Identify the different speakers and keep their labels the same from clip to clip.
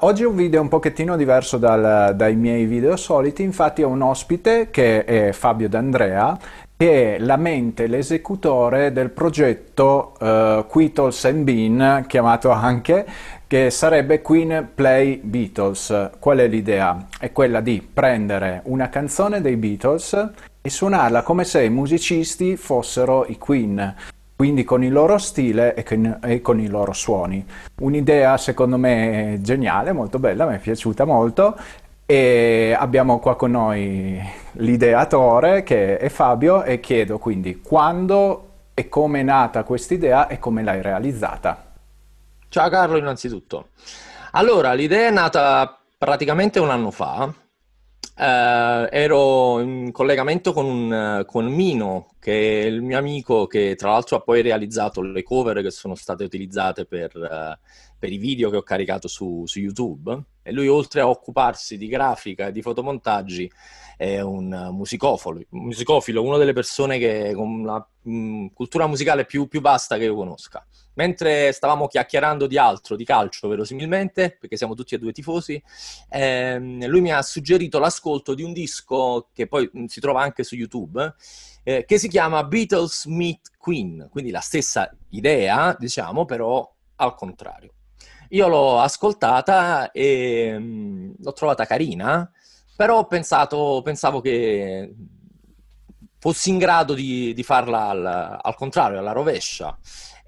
Speaker 1: Oggi è un video un pochettino diverso dal, dai miei video soliti, infatti ho un ospite che è Fabio D'Andrea, che è la mente, l'esecutore del progetto uh, Quittles and Bean, chiamato anche, che sarebbe Queen Play Beatles. Qual è l'idea? È quella di prendere una canzone dei Beatles e suonarla come se i musicisti fossero i Queen quindi con il loro stile e con, e con, i loro suoni. Un'idea secondo me geniale, molto bella, mi è piaciuta molto e abbiamo qua con noi l'ideatore che è Fabio e chiedo quindi quando e come è nata questa idea e come l'hai realizzata.
Speaker 2: Ciao Carlo innanzitutto. Allora, l'idea è nata praticamente un anno fa, Uh, ero in collegamento con, un, con Mino, che è il mio amico, che tra l'altro ha poi realizzato le cover che sono state utilizzate per, uh, per i video che ho caricato su, su, YouTube. E lui, oltre a occuparsi di grafica e di fotomontaggi, è un musicofilo, musicofilo una delle persone che con la mh, cultura musicale più, più vasta che io conosca. Mentre stavamo chiacchierando di altro, di calcio verosimilmente, perché siamo tutti e due tifosi, ehm, lui mi ha suggerito l'ascolto di un disco che poi mm, si trova anche su YouTube, eh, che si chiama Beatles Meet Queen, quindi la stessa idea, diciamo, però al contrario. Io l'ho ascoltata e mh, mm, l'ho trovata carina, però pensato, pensavo che fossi in grado di, di farla al, al contrario, alla rovescia.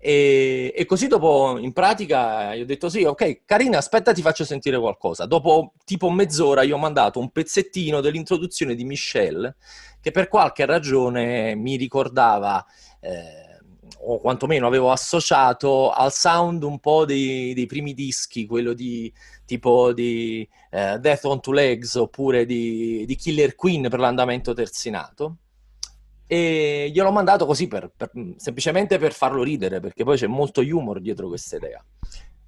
Speaker 2: E, e, così dopo, in pratica, io ho detto sì, ok, Carina, aspetta, ti faccio sentire qualcosa. Dopo tipo mezz'ora io ho mandato un pezzettino dell'introduzione di Michelle, che per qualche ragione mi ricordava, eh, o quantomeno avevo associato al sound un po' dei, dei primi dischi, quello di tipo di eh, Death on Two Legs oppure di, di Killer Queen per l'andamento terzinato e gliel'ho mandato così per, per, semplicemente per farlo ridere, perché poi c'è molto humor dietro questa idea.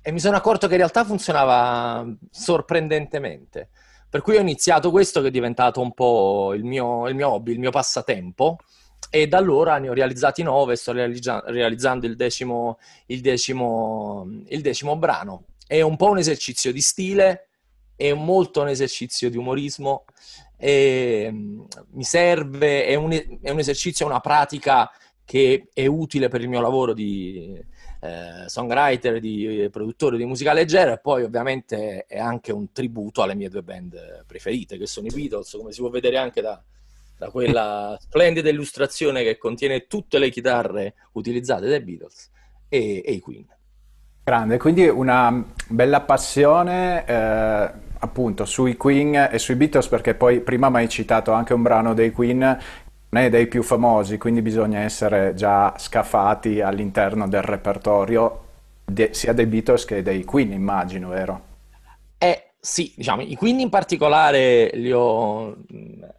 Speaker 2: E mi sono accorto che in realtà funzionava sorprendentemente. Per cui ho iniziato questo che è diventato un po' il mio, il mio hobby, il mio passatempo. E da allora ne ho realizzati nove, sto realizza- realizzando il decimo, il, decimo, il decimo brano. È un po' un esercizio di stile, è molto un esercizio di umorismo e, mm, mi serve, è un, è un esercizio, una pratica che è utile per il mio lavoro di eh, songwriter, di produttore di musica leggera e poi ovviamente è anche un tributo alle mie due band preferite che sono i Beatles, come si può vedere anche da, da quella splendida illustrazione che contiene tutte le chitarre utilizzate dai Beatles e, e i Queen.
Speaker 1: Grande, quindi una bella passione eh, appunto sui Queen e sui Beatles perché poi prima mi hai citato anche un brano dei Queen non è dei più famosi, quindi bisogna essere già scafati all'interno del repertorio de- sia dei Beatles che dei Queen, immagino, vero?
Speaker 2: Sì, diciamo, i Queen in particolare li ho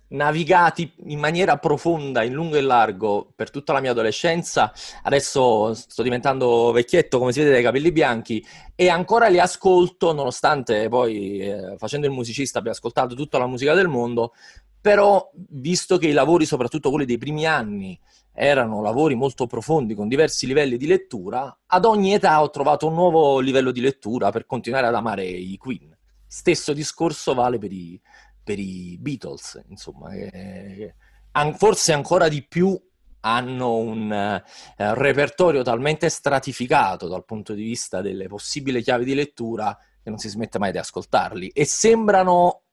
Speaker 2: navigati in maniera profonda, in lungo e largo, per tutta la mia adolescenza. Adesso sto diventando vecchietto, come si vede dai capelli bianchi, e ancora li ascolto, nonostante poi eh, facendo il musicista abbia ascoltato tutta la musica del mondo, però visto che i lavori, soprattutto quelli dei primi anni, erano lavori molto profondi con diversi livelli di lettura, ad ogni età ho trovato un nuovo livello di lettura per continuare ad amare i Queen. Stesso discorso vale per i, per i Beatles, insomma, che, forse ancora di più hanno un uh, repertorio talmente stratificato dal punto di vista delle possibili chiavi di lettura che non si smette mai di ascoltarli e sembrano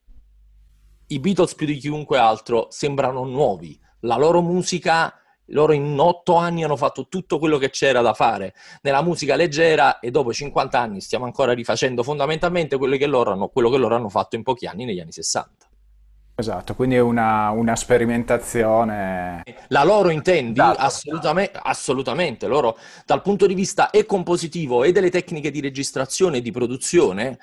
Speaker 2: i Beatles più di chiunque altro sembrano nuovi. La loro musica loro in otto anni hanno fatto tutto quello che c'era da fare nella musica leggera e dopo 50 anni stiamo ancora rifacendo fondamentalmente quello che loro hanno, che loro hanno fatto in pochi anni negli anni 60.
Speaker 1: Esatto, quindi è una, una sperimentazione.
Speaker 2: La loro intendi? Esatto. Assolutamente, assolutamente. Loro, dal punto di vista e compositivo e delle tecniche di registrazione e di produzione,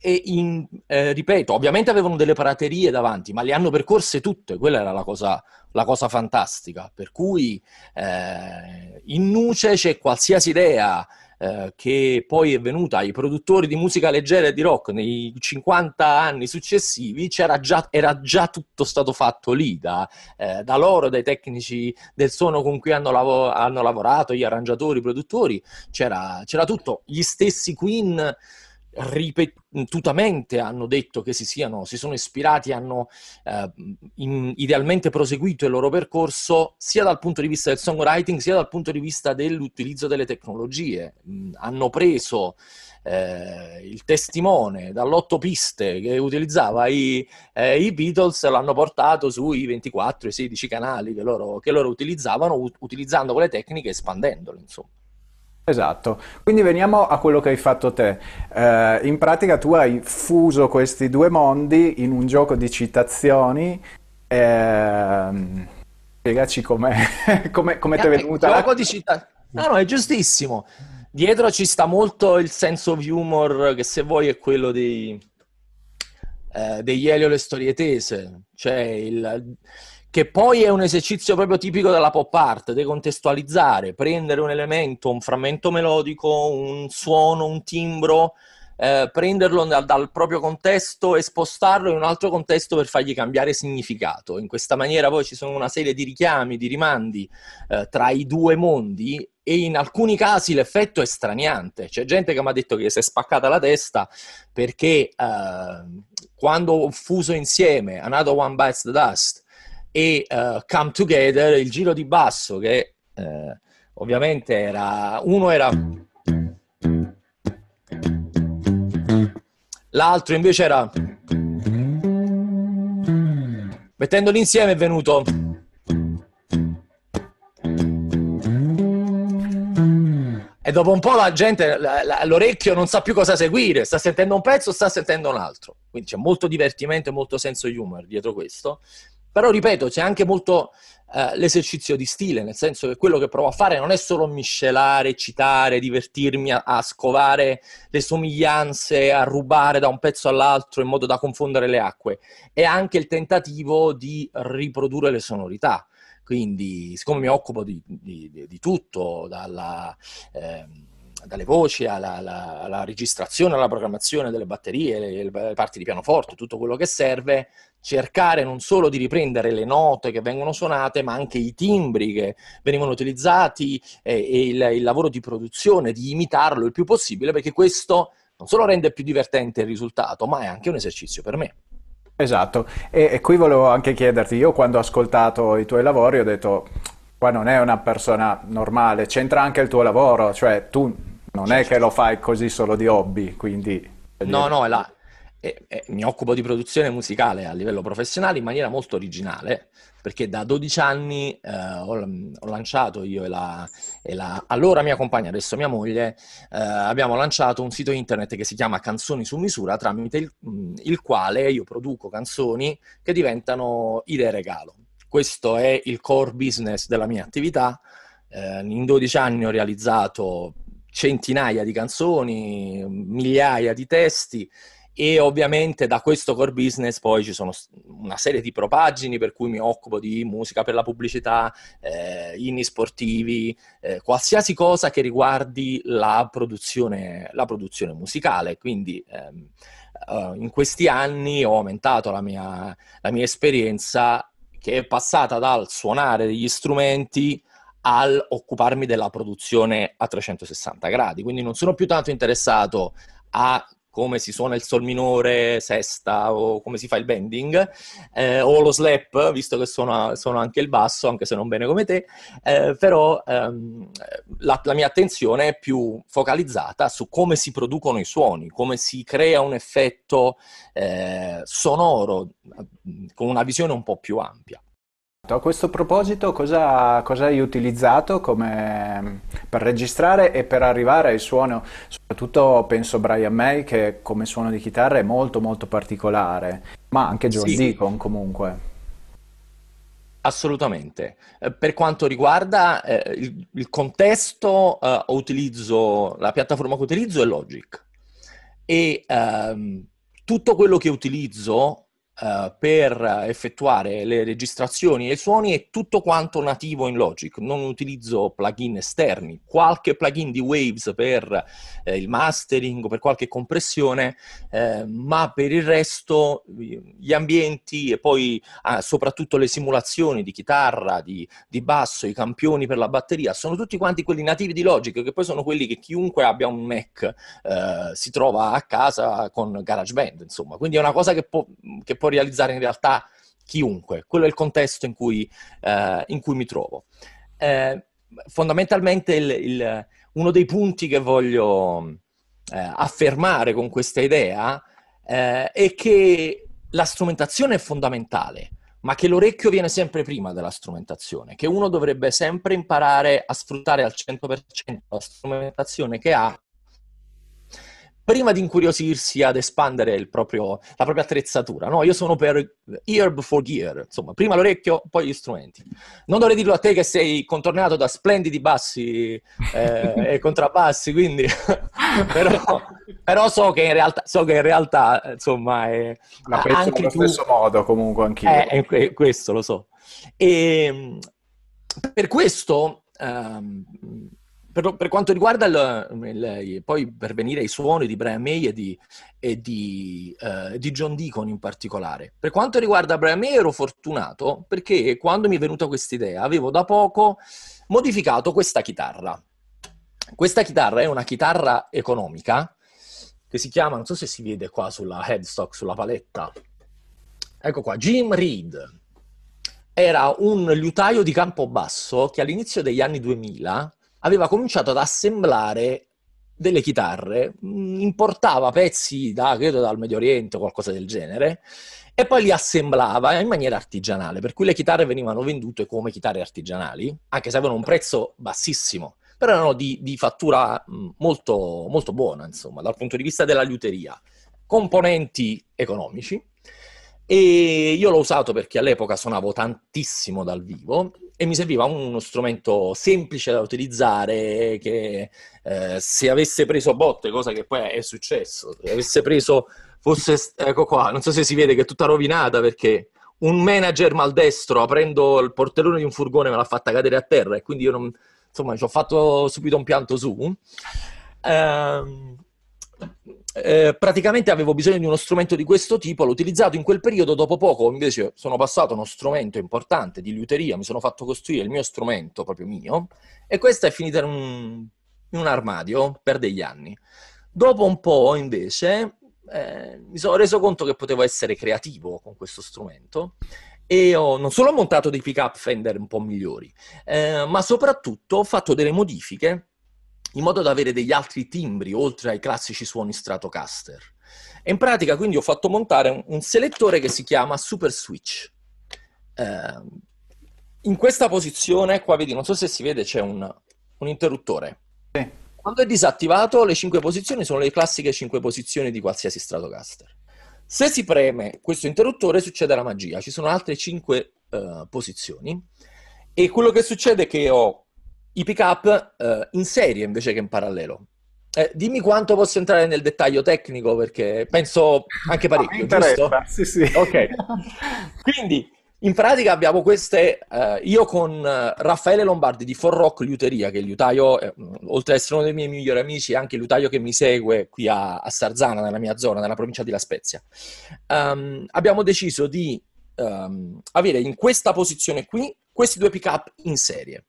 Speaker 2: e in, eh, ripeto, ovviamente avevano delle praterie davanti, ma le hanno percorse tutte, quella era la cosa, la cosa fantastica. Per cui eh, in Nuce c'è qualsiasi idea eh, che poi è venuta ai produttori di musica leggera e di rock nei 50 anni successivi, già, era già tutto stato fatto lì, da, eh, da, loro, dai tecnici del suono con cui hanno, lav- hanno lavorato, gli arrangiatori, i produttori, c'era, c'era tutto. Gli stessi Queen ripetutamente hanno detto che si, siano, si sono ispirati, hanno eh, in, idealmente proseguito il loro percorso sia dal punto di vista del songwriting sia dal punto di vista dell'utilizzo delle tecnologie. Mm, hanno preso eh, il testimone dall'otto piste che utilizzava i, eh, i Beatles e l'hanno portato sui 24 e 16 canali che loro, che loro utilizzavano, u- utilizzando quelle tecniche e espandendole, insomma.
Speaker 1: Esatto, quindi veniamo a quello che hai fatto te. Eh, in pratica tu hai fuso questi due mondi in un gioco di citazioni. Eh, spiegaci com'è, come, come ti è venuta.
Speaker 2: Il gioco di citazioni. No, no, è giustissimo. Dietro ci sta molto il senso of humor, che se vuoi è quello dei, eh, degli Elio le storie tese. Cioè il che poi è un esercizio proprio tipico della pop art, decontestualizzare, prendere un elemento, un frammento melodico, un suono, un timbro, eh, prenderlo dal, dal, proprio contesto e spostarlo in un altro contesto per fargli cambiare significato. In questa maniera poi ci sono una serie di richiami, di rimandi eh, tra i due mondi e in alcuni casi l'effetto è straniante. C'è gente che mi ha detto che si è spaccata la testa perché eh, quando ho fuso insieme Another One Bites the Dust e uh, Come Together, il giro di basso che eh, ovviamente era uno era l'altro invece era mettendoli insieme è venuto. E dopo un po' la gente l'orecchio non sa più cosa seguire sta sentendo un pezzo sta sentendo un altro. Quindi c'è molto divertimento e molto senso humor dietro questo però ripeto, c'è anche molto eh, l'esercizio di stile, nel senso che quello che provo a fare non è solo miscelare, citare, divertirmi a, a scovare le somiglianze, a rubare da un pezzo all'altro in modo da confondere le acque, è anche il tentativo di riprodurre le sonorità. Quindi, siccome mi occupo di, di, di tutto, dalla... Eh, dalle voci alla, alla, alla, registrazione, alla programmazione delle batterie, le, le, parti di pianoforte, tutto quello che serve, cercare non solo di riprendere le note che vengono suonate, ma anche i timbri che venivano utilizzati e, e il, il lavoro di produzione, di imitarlo il più possibile, perché questo non solo rende più divertente il risultato, ma è anche un esercizio per me.
Speaker 1: Esatto, e, e qui volevo anche chiederti, io quando ho ascoltato i tuoi lavori ho detto qua non è una persona normale, c'entra anche il tuo lavoro, cioè tu non è che lo fai così solo di hobby, quindi...
Speaker 2: No, no, è la... E, e, mi occupo di produzione musicale a livello professionale in maniera molto originale, perché da 12 anni eh, ho, ho, lanciato io e la, e la, allora mia compagna, adesso mia moglie, eh, abbiamo lanciato un sito internet che si chiama Canzoni su misura, tramite il, il quale io produco canzoni che diventano idee regalo. Questo è il core business della mia attività. Eh, in 12 anni ho realizzato centinaia di canzoni, migliaia di testi e ovviamente da questo core business poi ci sono una serie di propagini per cui mi occupo di musica per la pubblicità, eh, inni sportivi, eh, qualsiasi cosa che riguardi la produzione, la produzione musicale. Quindi ehm, uh, in questi anni ho aumentato la mia, la mia esperienza che è passata dal suonare degli strumenti al occuparmi della produzione a 360 gradi. Quindi non sono più tanto interessato a come si suona il sol minore, sesta o come si fa il bending, eh, o lo slap, visto che suono, suono, anche il basso, anche se non bene come te, eh, però ehm, la, la, mia attenzione è più focalizzata su come si producono i suoni, come si crea un effetto eh, sonoro con una visione un po' più ampia.
Speaker 1: A questo proposito, cosa, cosa hai utilizzato come, per registrare e per arrivare al suono? Soprattutto penso Brian May che come suono di chitarra è molto molto particolare, ma anche John sì. Deacon comunque.
Speaker 2: Assolutamente. Eh, per quanto riguarda eh, il, il, contesto, eh, utilizzo, la piattaforma che utilizzo è Logic e ehm, tutto quello che utilizzo uh, per effettuare le registrazioni e i suoni è tutto quanto nativo in Logic, non utilizzo plugin esterni, qualche plugin di Waves per eh, il mastering o per qualche compressione, eh, ma per il resto gli ambienti e poi ah, soprattutto le simulazioni di chitarra, di, di, basso, i campioni per la batteria, sono tutti quanti quelli nativi di Logic, che poi sono quelli che chiunque abbia un Mac eh, si trova a casa con GarageBand, insomma. Quindi è una cosa che può, che può realizzare in realtà chiunque. Quello è il contesto in cui, eh, in cui mi trovo. Eh, fondamentalmente il, il, uno dei punti che voglio eh, affermare con questa idea eh, è che la strumentazione è fondamentale, ma che l'orecchio viene sempre prima della strumentazione, che uno dovrebbe sempre imparare a sfruttare al 100% la strumentazione che ha prima di incuriosirsi ad espandere proprio, la propria attrezzatura. No? Io sono per ear before gear, insomma, prima l'orecchio, poi gli strumenti. Non dovrei dirlo a te che sei contornato da splendidi bassi eh, e contrabbassi, quindi... però, però so, che in realtà, so che in realtà, insomma, è...
Speaker 1: La penso anche allo tu... stesso modo comunque anch'io.
Speaker 2: Eh, è, questo lo so. E ehm, per questo... Um, per, per, quanto riguarda il, il, poi per venire ai suoni di Brian May e di, e di, uh, di, John Deacon in particolare, per quanto riguarda Brian May ero fortunato perché quando mi è venuta questa idea avevo da poco modificato questa chitarra. Questa chitarra è una chitarra economica che si chiama, non so se si vede qua sulla headstock, sulla paletta, ecco qua, Jim Reed. Era un liutaio di campo basso che all'inizio degli anni 2000 aveva cominciato ad assemblare delle chitarre, importava pezzi da, credo, dal Medio Oriente o qualcosa del genere, e poi li assemblava in maniera artigianale, per cui le chitarre venivano vendute come chitarre artigianali, anche se avevano un prezzo bassissimo, però erano di, di fattura molto, molto buona, insomma, dal punto di vista della liuteria. Componenti economici, e io l'ho usato perché all'epoca suonavo tantissimo dal vivo e mi serviva uno strumento semplice da utilizzare che eh, se avesse preso botte, cosa che poi è successo, se avesse preso, fosse, ecco qua, non so se si vede che è tutta rovinata perché un manager maldestro aprendo il portellone di un furgone me l'ha fatta cadere a terra e quindi io non, insomma ci ho fatto subito un pianto su. Ehm, eh, praticamente avevo bisogno di uno strumento di questo tipo, l'ho utilizzato in quel periodo, dopo poco invece sono passato a uno strumento importante di liuteria, mi sono fatto costruire il mio strumento proprio mio e questa è finita in un, in un armadio per degli anni. Dopo un po' invece eh, mi sono reso conto che potevo essere creativo con questo strumento e ho non solo montato dei pick-up Fender un po' migliori, eh, ma soprattutto ho fatto delle modifiche in modo da avere degli altri timbri oltre ai classici suoni Stratocaster. E in pratica quindi ho fatto montare un, un selettore che si chiama Super Switch. Eh, in questa posizione, qua vedi, non so se si vede, c'è un, un interruttore. Sì. Quando è disattivato, le cinque posizioni sono le classiche cinque posizioni di qualsiasi Stratocaster. Se si preme questo interruttore succede la magia, ci sono altre cinque uh, posizioni e quello che succede è che ho i pick-up eh, in serie invece che in parallelo. Eh, dimmi quanto posso entrare nel dettaglio tecnico perché penso anche parecchio, ah, giusto?
Speaker 1: Sì, sì.
Speaker 2: Ok. Quindi, in pratica abbiamo queste, eh, io con eh, Raffaele Lombardi di For Rock Liuteria, che è il liutaio, eh, oltre ad essere uno dei miei migliori amici, è anche il liutaio che mi segue qui a, a Sarzana, nella mia zona, nella provincia di La Spezia. Um, abbiamo deciso di um, avere in questa posizione qui questi due pick-up in serie.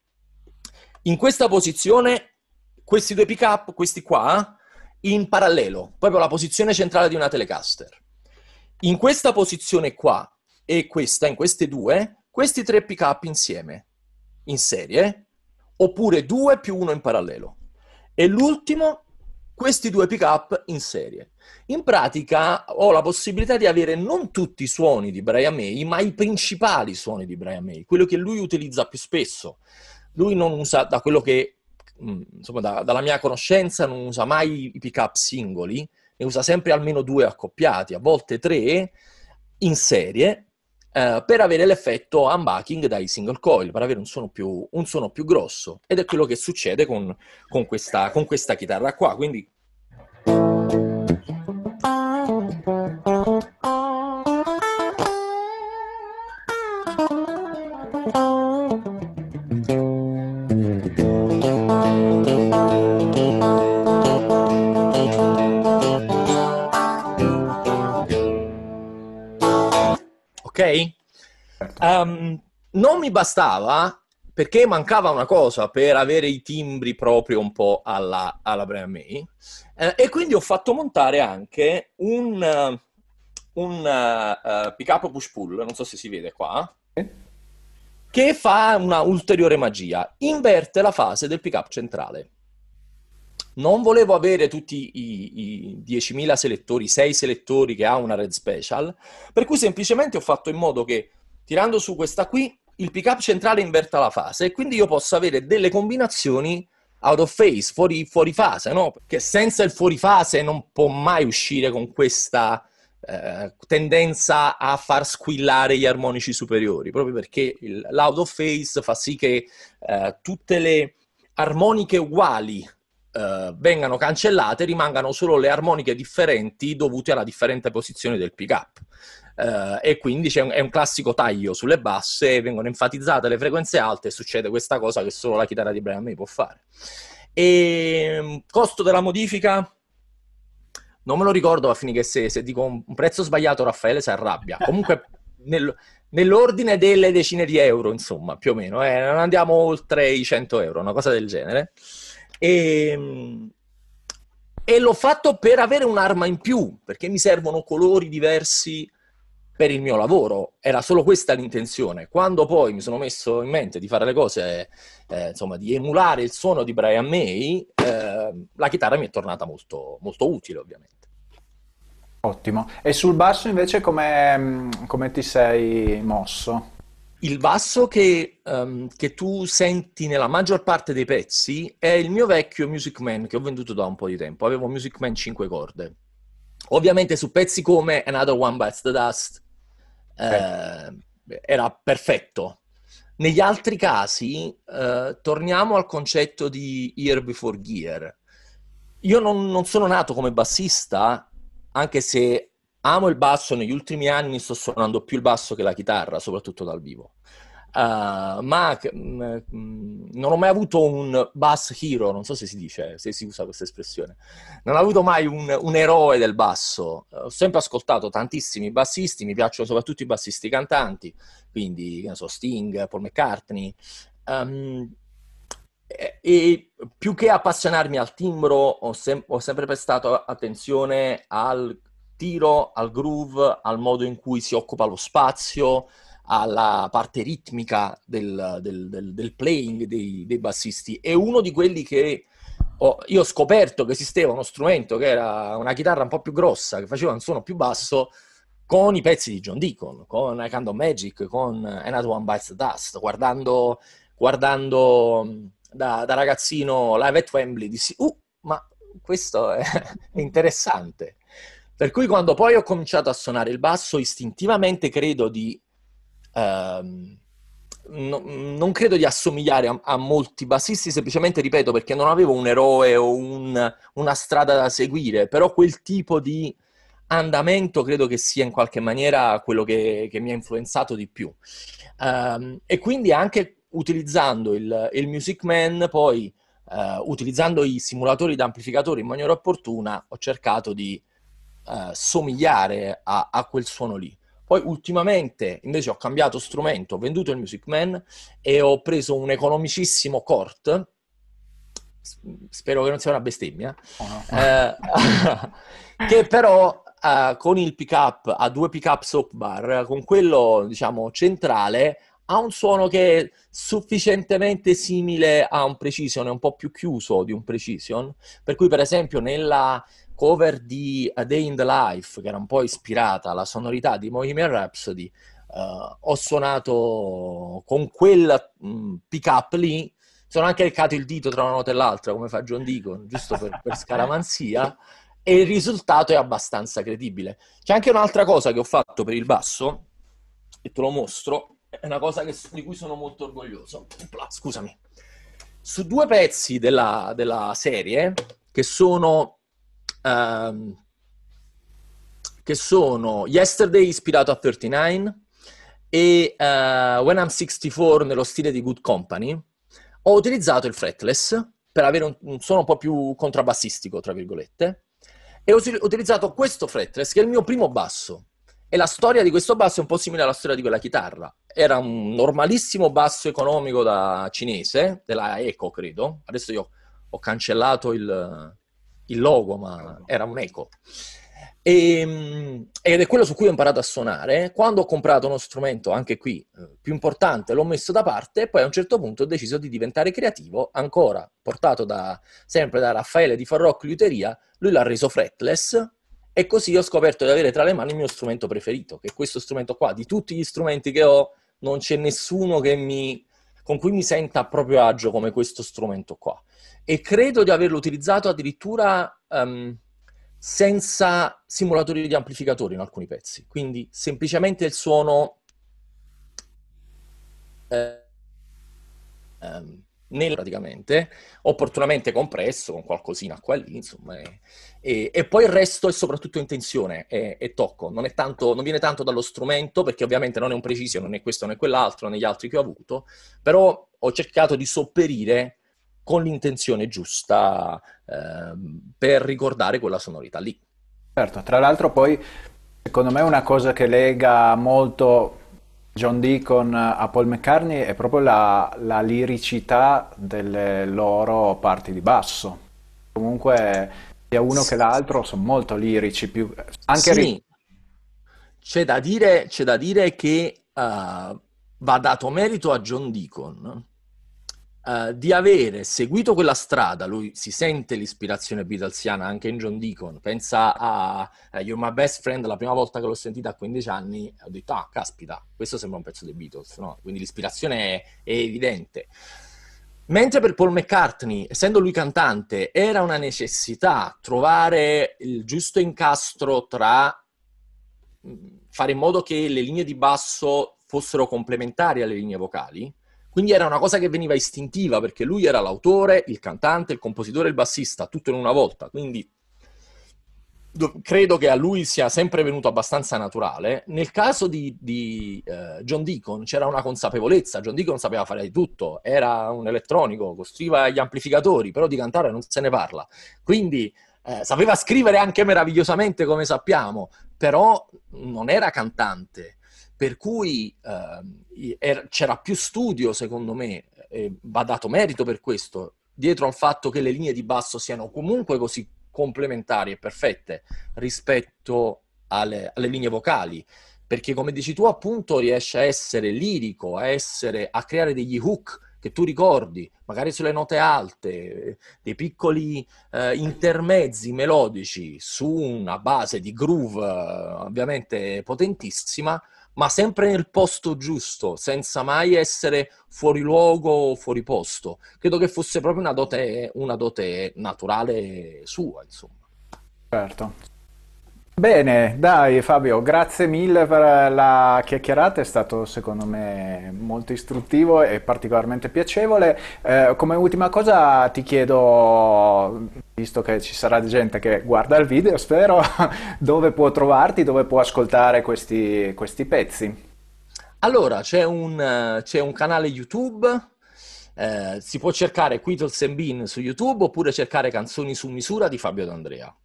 Speaker 2: In questa posizione, questi due pick up, questi qua, in parallelo, proprio la posizione centrale di una Telecaster. In questa posizione qua e questa, in queste due, questi tre pick up insieme, in serie, oppure due più uno in parallelo. E l'ultimo, questi due pick up in serie. In pratica ho la possibilità di avere non tutti i suoni di Brian May, ma i principali suoni di Brian May, quello che lui utilizza più spesso lui non usa, da quello che, mm, insomma, da, dalla mia conoscenza, non usa mai i pick-up singoli, ne usa sempre almeno due accoppiati, a volte tre, in serie, eh, per avere l'effetto unbacking dai single coil, per avere un suono più, un suono più grosso. Ed è quello che succede con, con, questa, con questa chitarra qua. Quindi mi bastava perché mancava una cosa per avere i timbri proprio un po' alla, alla Brian May eh, e quindi ho fatto montare anche un, un uh, pick up push pull, non so se si vede qua, che fa una ulteriore magia, inverte la fase del pick up centrale. Non volevo avere tutti i, i 10.000 selettori, 6 selettori che ha una Red Special, per cui semplicemente ho fatto in modo che tirando su questa qui il pick up centrale inverta la fase e quindi io posso avere delle combinazioni out of phase, fuori, fuori fase, no? Che senza il fuori fase non può mai uscire con questa eh, tendenza a far squillare gli armonici superiori, proprio perché il, l'out of phase fa sì che eh, tutte le armoniche uguali eh, vengano cancellate, rimangano solo le armoniche differenti dovute alla differente posizione del pick up. Uh, e quindi c'è un, è un classico taglio sulle basse, vengono enfatizzate le frequenze alte e succede questa cosa che solo la chitarra di Brian May può fare. E ehm, costo della modifica? Non me lo ricordo, ma finché se, se dico un, prezzo sbagliato Raffaele si arrabbia. Comunque nel, nell'ordine delle decine di euro, insomma, più o meno. Eh, non andiamo oltre i 100 euro, una cosa del genere. E, ehm, e l'ho fatto per avere un'arma in più, perché mi servono colori diversi per il mio lavoro. Era solo questa l'intenzione. Quando poi mi sono messo in mente di fare le cose, eh, insomma, di emulare il suono di Brian May, eh, la chitarra mi è tornata molto, molto utile, ovviamente.
Speaker 1: Ottimo. E sul basso invece come, come ti sei mosso?
Speaker 2: Il basso che, um, che, tu senti nella maggior parte dei pezzi è il mio vecchio Music Man che ho venduto da un po' di tempo. Avevo Music Man 5 corde. Ovviamente su pezzi come Another One Bites the Dust, eh, era perfetto. Negli altri casi, eh, torniamo al concetto di Ear Before Gear. Io non, non sono nato come bassista, anche se amo il basso, negli ultimi anni sto suonando più il basso che la chitarra, soprattutto dal vivo. Uh, ma mm, mm, non ho mai avuto un bass hero, non so se si dice, se si usa questa espressione. Non ho avuto mai un, un eroe del basso. Uh, ho sempre ascoltato tantissimi bassisti, mi piacciono soprattutto i bassisti cantanti, quindi so, Sting, Paul McCartney. Um, e, e, più che appassionarmi al timbro, ho, sem- ho sempre prestato attenzione al tiro, al groove, al modo in cui si occupa lo spazio alla parte ritmica del, del, del, del playing dei, dei, bassisti. È uno di quelli che ho, io ho scoperto che esisteva uno strumento che era una chitarra un po' più grossa, che faceva un suono più basso, con i pezzi di John Deacon, con I of Magic, con Another One Bites the Dust, guardando, guardando da, da, ragazzino live at Wembley, dissi, uh, ma questo è, è interessante. Per cui quando poi ho cominciato a suonare il basso, istintivamente credo di Ehm, no, non credo di assomigliare a, a, molti bassisti, semplicemente ripeto perché non avevo un eroe o un, una strada da seguire, però quel tipo di andamento credo che sia in qualche maniera quello che, che mi ha influenzato di più. Um, e quindi anche utilizzando il, il Music Man, poi uh, utilizzando i simulatori d'amplificatori in maniera opportuna, ho cercato di uh, somigliare a, a quel suono lì. Poi ultimamente invece ho cambiato strumento, ho venduto il Music Man e ho preso un economicissimo Cort, spero che non sia una bestemmia, oh no. eh, che però eh, con il pickup, a due pickup soap bar, con quello diciamo centrale, ha un suono che è sufficientemente simile a un Precision, è un po' più chiuso di un Precision, per cui per esempio nella cover di A Day in the Life, che era un po' ispirata alla sonorità di Bohemian Rhapsody, uh, ho suonato con quel mm, pick-up lì, sono anche reccato il dito tra una nota e l'altra, come fa John Deacon, giusto per, per scaramanzia, e il risultato è abbastanza credibile. C'è anche un'altra cosa che ho fatto per il basso, e te lo mostro, è una cosa che, di cui sono molto orgoglioso. Scusami. Su due pezzi della, della serie, che sono um, che sono Yesterday ispirato a 39 e uh, When I'm 64 nello stile di Good Company, ho utilizzato il fretless per avere un, un suono un po' più contrabbassistico, tra virgolette, e ho utilizzato questo fretless che è il mio primo basso E la storia di questo basso è un po' simile alla storia di quella chitarra. Era un normalissimo basso economico da cinese, della Eco, credo. Adesso io ho cancellato il, il logo, ma era un Eco. E, ehm, ed è quello su cui ho imparato a suonare. Quando ho comprato uno strumento, anche qui eh, più importante, l'ho messo da parte e poi a un certo punto ho deciso di diventare creativo, ancora portato da, sempre da Raffaele di Farrock Liuteria. Lui l'ha reso fretless e così ho scoperto di avere tra le mani il mio strumento preferito, che è questo strumento qua. Di tutti gli strumenti che ho, non c'è nessuno mi, con cui mi senta a proprio agio come questo strumento qua. E credo di averlo utilizzato addirittura... Um, senza simulatori di amplificatori in alcuni pezzi, quindi semplicemente il suono eh, ehm, nel praticamente, opportunamente compresso con qualcosina qua e lì, insomma, e, e, e, poi il resto è soprattutto in tensione e, e tocco, non, tanto, non, viene tanto dallo strumento, perché ovviamente non è un preciso, non è questo né quell'altro, negli altri che ho avuto, però ho cercato di sopperire con l'intenzione giusta eh, per ricordare quella sonorità lì.
Speaker 1: Certo, tra l'altro poi secondo me una cosa che lega molto John Deacon a Paul McCartney è proprio la, la liricità delle loro parti di basso. Comunque sia uno sì. che l'altro sono molto lirici, più...
Speaker 2: anche sì. ri... c'è, da dire, c'è da dire che uh, va dato merito a John Deacon uh, di avere seguito quella strada, lui si sente l'ispirazione Beatlesiana anche in John Deacon, pensa a uh, You're My Best Friend, la prima volta che l'ho sentita a 15 anni, ho detto, ah, caspita, questo sembra un pezzo dei Beatles, no? Quindi l'ispirazione è, è evidente. Mentre per Paul McCartney, essendo lui cantante, era una necessità trovare il giusto incastro tra mm, fare in modo che le linee di basso fossero complementari alle linee vocali, quindi era una cosa che veniva istintiva perché lui era l'autore, il cantante, il compositore il bassista, tutto in una volta. Quindi do- credo che a lui sia sempre venuto abbastanza naturale. Nel caso di, di uh, John Deacon c'era una consapevolezza, John Deacon sapeva fare di tutto, era un elettronico, costruiva gli amplificatori, però di cantare non se ne parla. Quindi eh, sapeva scrivere anche meravigliosamente come sappiamo, però non era cantante per cui eh, er- c'era più studio, secondo me, e va dato merito per questo, dietro al fatto che le linee di basso siano comunque così complementari e perfette rispetto alle, alle linee vocali, perché come dici tu appunto riesce a essere lirico, a, essere, a creare degli hook che tu ricordi, magari sulle note alte, dei piccoli eh, intermezzi melodici su una base di groove ovviamente potentissima, ma sempre nel posto giusto, senza mai essere fuori luogo o fuori posto. Credo che fosse proprio una dote, una dote naturale sua, insomma.
Speaker 1: Certo. Bene, dai Fabio, grazie mille per la chiacchierata, è stato secondo me molto istruttivo e particolarmente piacevole. Eh, come ultima cosa ti chiedo, visto che ci sarà gente che guarda il video, spero, dove può trovarti, dove può ascoltare questi, questi pezzi?
Speaker 2: Allora, c'è un, c'è un canale YouTube eh, si può cercare Quittles and Bean su YouTube oppure cercare Canzoni su misura di Fabio D'Andrea,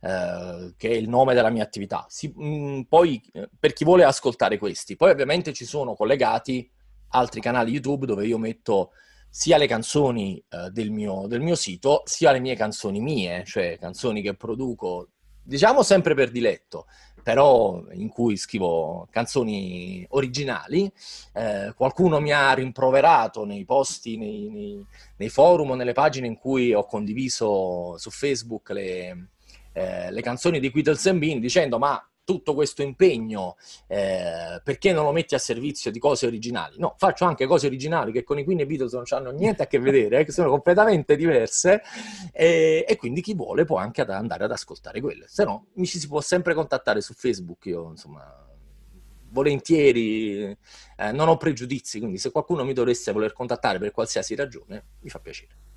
Speaker 2: eh, che è il nome della mia attività. Si, mh, mm, poi, eh, per chi vuole ascoltare questi, poi ovviamente ci sono collegati altri canali YouTube dove io metto sia le canzoni eh, del, mio, del mio sito, sia le mie canzoni mie, cioè canzoni che produco, diciamo sempre per diletto però in cui scrivo canzoni originali. Eh, qualcuno mi ha rimproverato nei posti, nei, nei, nei, forum nelle pagine in cui ho condiviso su Facebook le, eh, le canzoni di Quittles and Bean dicendo ma tutto questo impegno, eh, perché non lo metti a servizio di cose originali? No, faccio anche cose originali che con i Queen e Beatles non hanno niente a che vedere, eh, che sono completamente diverse e, e, quindi chi vuole può anche ad andare ad ascoltare quelle. Se no, mi ci si può sempre contattare su Facebook, io insomma volentieri, eh, non ho pregiudizi, quindi se qualcuno mi dovesse voler contattare per qualsiasi ragione, mi fa piacere.